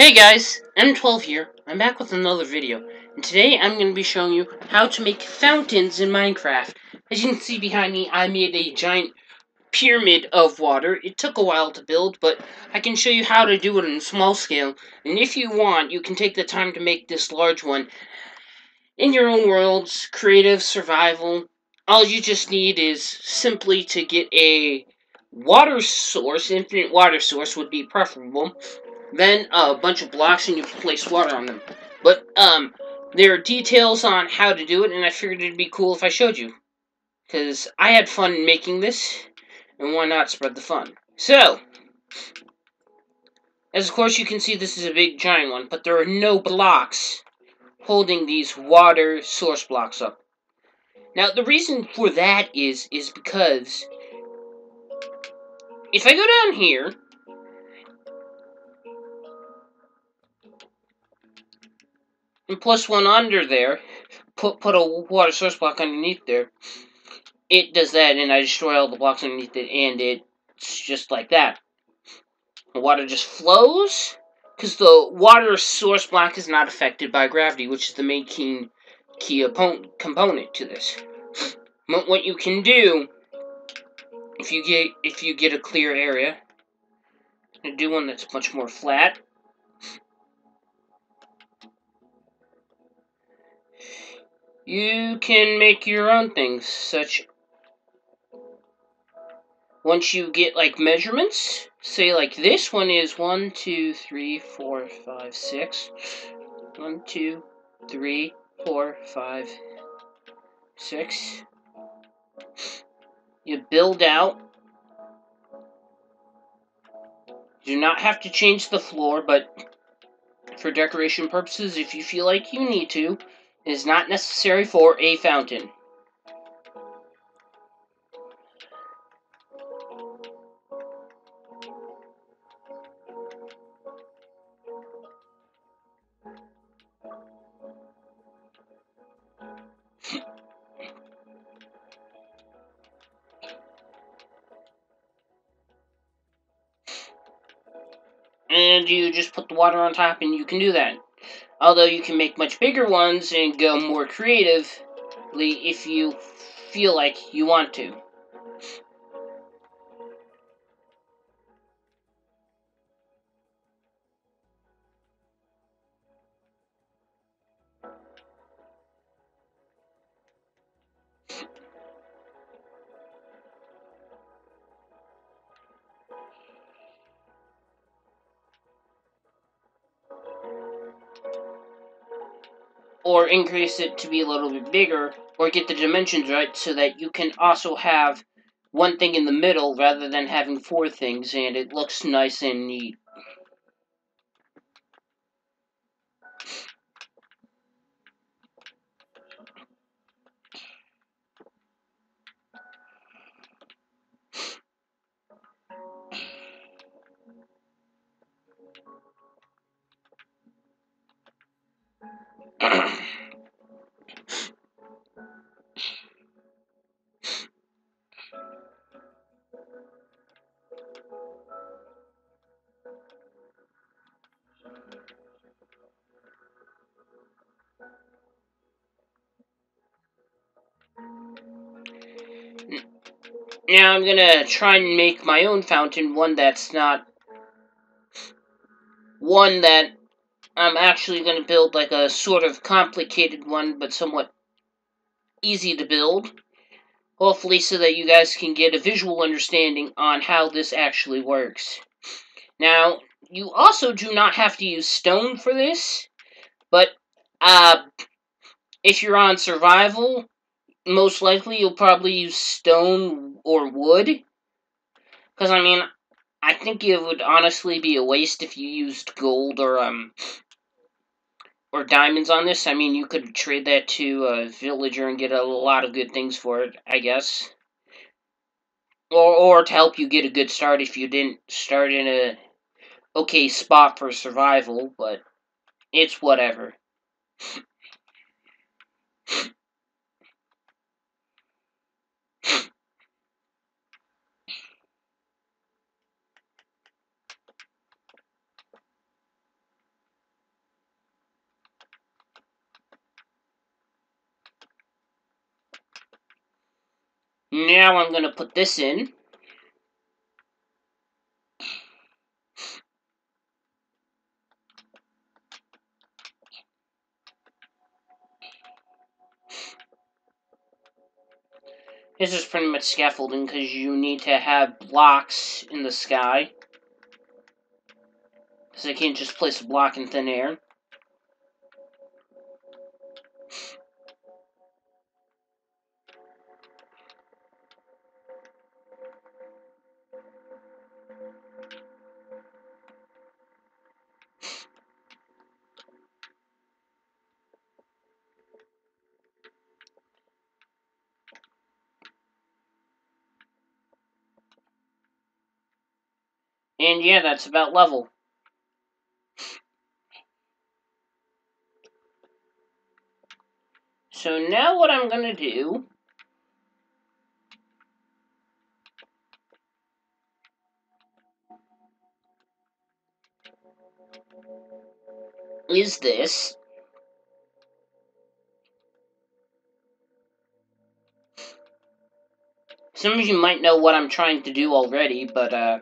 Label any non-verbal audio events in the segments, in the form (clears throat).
Hey guys, M12 here. I'm back with another video, and today I'm going to be showing you how to make fountains in Minecraft. As you can see behind me, I made a giant pyramid of water. It took a while to build, but I can show you how to do it in a small scale, and if you want, you can take the time to make this large one in your own worlds, creative, survival. All you just need is simply to get a water source, infinite water source would be preferable, then uh, a bunch of blocks and you place water on them. But um, there are details on how to do it, and I figured it'd be cool if I showed you. Because I had fun making this, and why not spread the fun? So, as of course you can see this is a big giant one, but there are no blocks holding these water source blocks up. Now, the reason for that is, is because if I go down here, and plus one under there, put put a water source block underneath there, it does that, and I destroy all the blocks underneath it, and it's just like that. The water just flows, because the water source block is not affected by gravity, which is the main key, key component to this. But what you can do, if you get if you get a clear area, and do one that's much more flat, you can make your own things, such once you get like measurements, say like this one is one, two, three, four, five, six. One, two, three, four, five, six. You build out. You do not have to change the floor, but for decoration purposes, if you feel like you need to, is not necessary for a fountain. (laughs) and you just put the water on top and you can do that. Although you can make much bigger ones and go more creatively if you feel like you want to. Or increase it to be a little bit bigger, or get the dimensions right so that you can also have one thing in the middle rather than having four things and it looks nice and neat. Now I'm gonna try and make my own fountain, one that's not one that I'm actually gonna build like a sort of complicated one, but somewhat easy to build. Hopefully so that you guys can get a visual understanding on how this actually works. Now, you also do not have to use stone for this, but uh, if you're on survival, most likely you'll probably use stone or wood. Because, I mean, I think it would honestly be a waste if you used gold or, um, or diamonds on this. I mean, you could trade that to a villager and get a lot of good things for it, I guess. Or, or to help you get a good start if you didn't start in a okay spot for survival, but it's whatever. Now I'm going to put this in. This is pretty much scaffolding because you need to have blocks in the sky. Because I can't just place a block in thin air. And yeah, that's about level. So now what I'm going to do is this. Some of you might know what I'm trying to do already, but uh,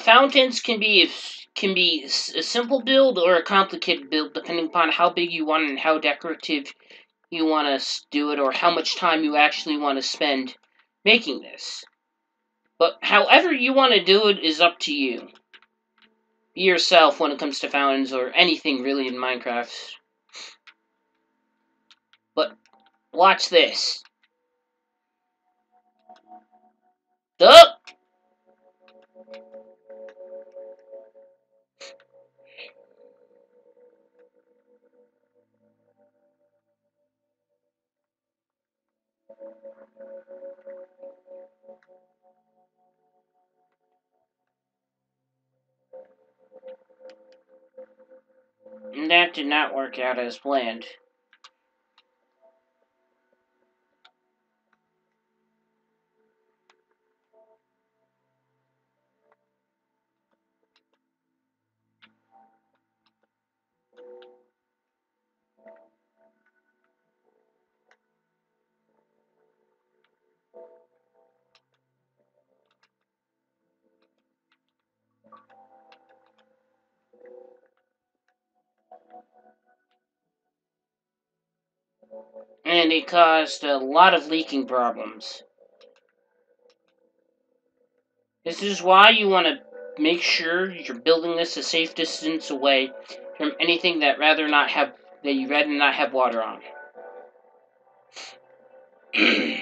fountains can be can be a simple build or a complicated build, depending upon how big you want and how decorative you want to do it, or how much time you actually want to spend making this. But however you want to do it is up to you. Be yourself when it comes to fountains or anything really in Minecraft. But watch this. Duh! That did not work out as planned. And it caused a lot of leaking problems. This is why you want to make sure you're building this a safe distance away from anything that rather not have that you rather not have water on. (clears throat)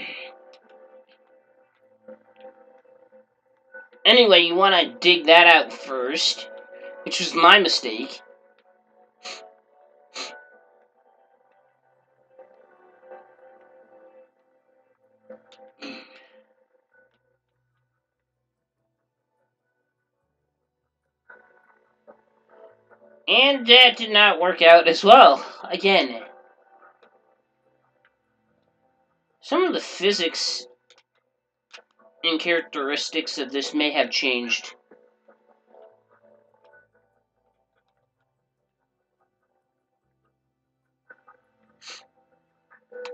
anyway, you want to dig that out first, which was my mistake. And that did not work out as well. Again. Some of the physics and characteristics of this may have changed.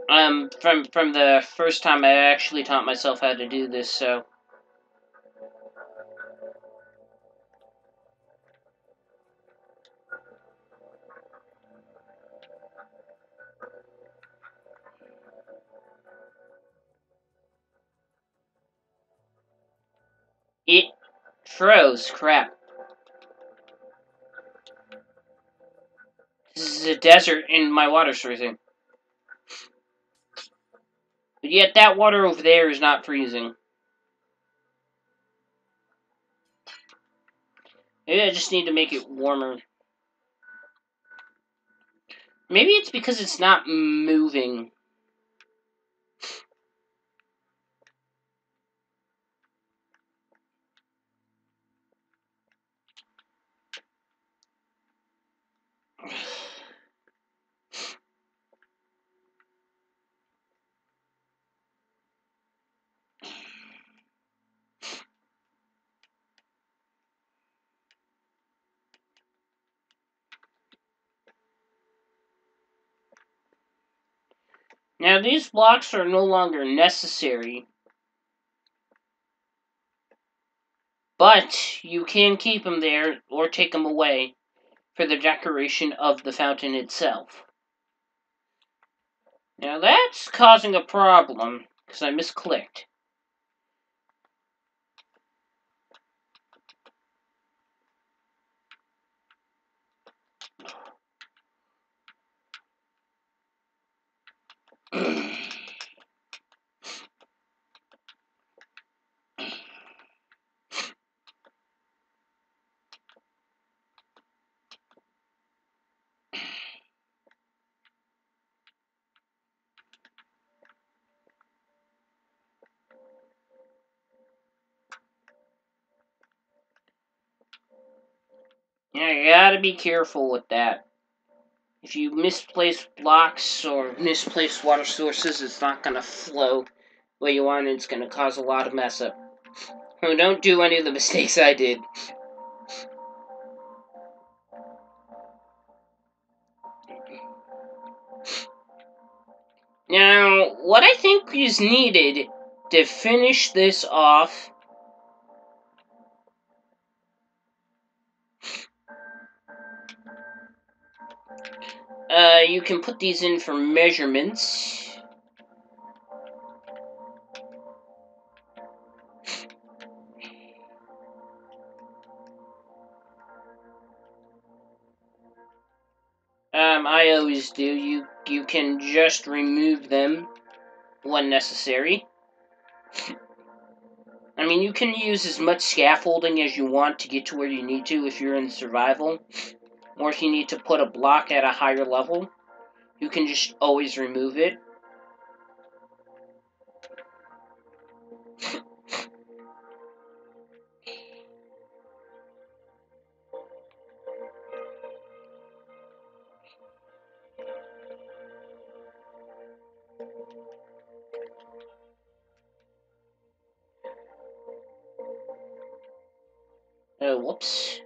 Um, from from the first time I actually taught myself how to do this, so It froze. Crap. This is a desert and my water's freezing. But yet that water over there is not freezing. Maybe I just need to make it warmer. Maybe it's because it's not moving. These blocks are no longer necessary. But you can keep them there or take them away for the decoration of the fountain itself. Now that's causing a problem because I misclicked. Yeah, you gotta be careful with that. If you misplace blocks or misplace water sources, it's not gonna flow where you want, and it's gonna cause a lot of mess up. So don't do any of the (laughs) mistakes I did. Now, what I think is needed to finish this off you can put these in for measurements. Um, I always do. You you can just remove them when necessary. I mean, you can use as much scaffolding as you want to get to where you need to if you're in survival or if you need to put a block at a higher level, you can just always remove it. Oh, (laughs) whoops.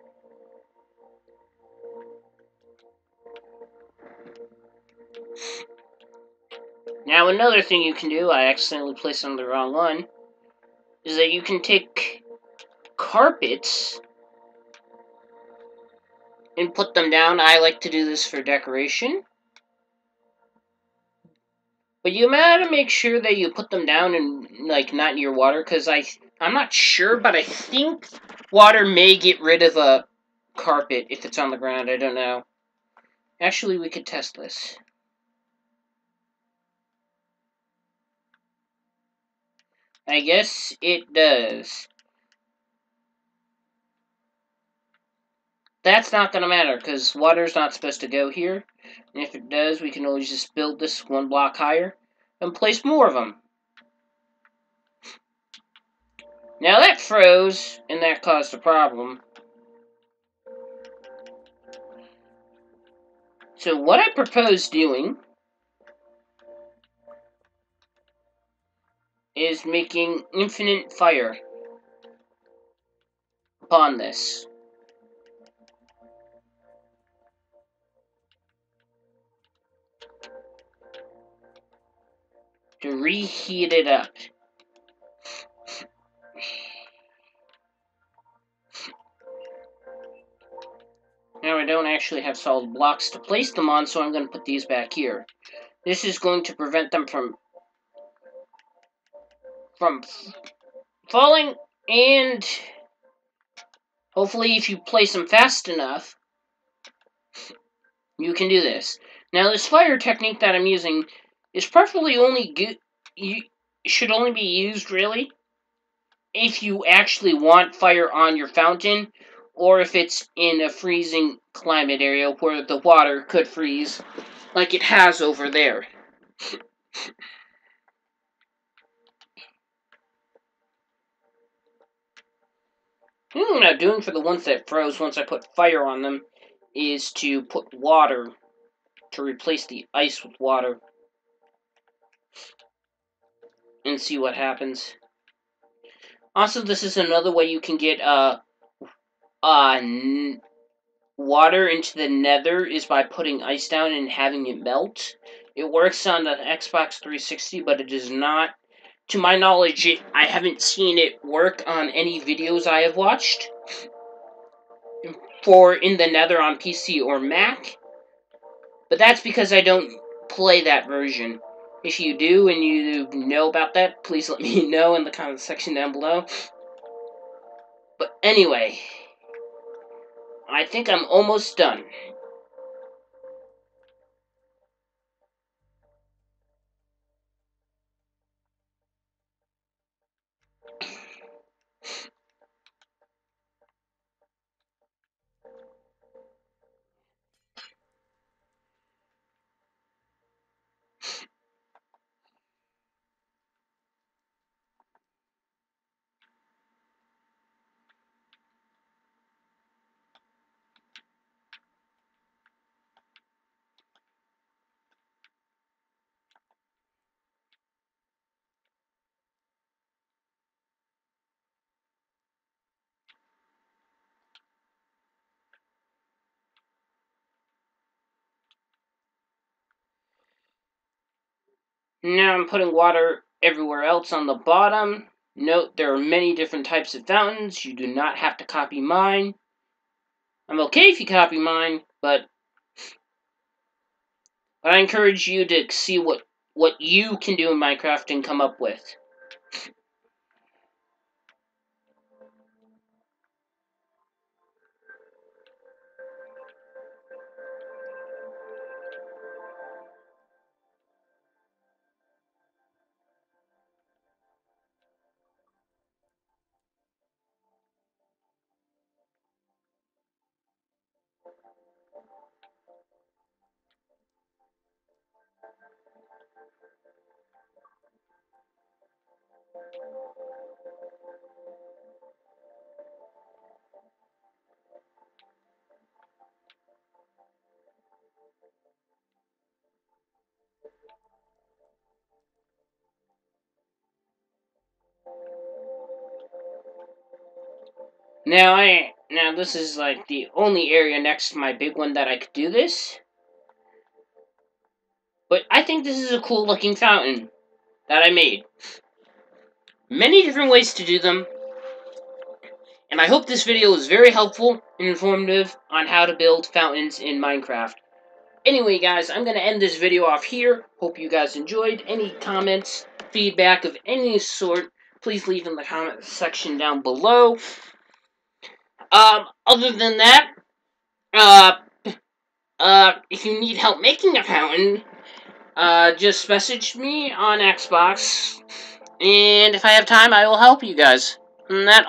Now, another thing you can do, I accidentally placed on the wrong one, is that you can take carpets and put them down. I like to do this for decoration. But you gotta make sure that you put them down and like not near water, because I I'm not sure, but I think water may get rid of a carpet if it's on the ground. I don't know. Actually, we could test this. I guess it does. That's not going to matter, because water's not supposed to go here. And if it does, we can always just build this one block higher and place more of them. Now that froze, and that caused a problem. So what I propose doing is making infinite fire upon this. To reheat it up. Now I don't actually have solid blocks to place them on, so I'm going to put these back here. This is going to prevent them from from falling and hopefully if you place them fast enough you can do this. Now this fire technique that I'm using is preferably only good you should only be used really if you actually want fire on your fountain or if it's in a freezing climate area where the water could freeze like it has over there. What I'm doing for the ones that froze once I put fire on them is to put water to replace the ice with water and see what happens. Also, this is another way you can get uh, uh, water into the nether is by putting ice down and having it melt. It works on the Xbox 360, but it does not. To my knowledge, it, I haven't seen it work on any videos I have watched. For In the Nether on PC or Mac. But that's because I don't play that version. If you do and you know about that, please let (laughs) me know in the comment section down below. But anyway, I think I'm almost done. Now I'm putting water everywhere else on the bottom. Note there are many different types of fountains. You do not have to copy mine. I'm okay if you copy mine, but, but I encourage you to see what, what you can do in Minecraft and come up with. Now I now this is like the only area next to my big one that I could do this. But I think this is a cool looking fountain that I made. Many different ways to do them. And I hope this video is very helpful and informative on how to build fountains in Minecraft. Anyway, guys, I'm going to end this video off here. Hope you guys enjoyed. Any comments, feedback of any sort, please leave in the comment section down below. Um, other than that, uh, uh, if you need help making a fountain, uh, just message me on Xbox, and if I have time, I will help you guys. And that,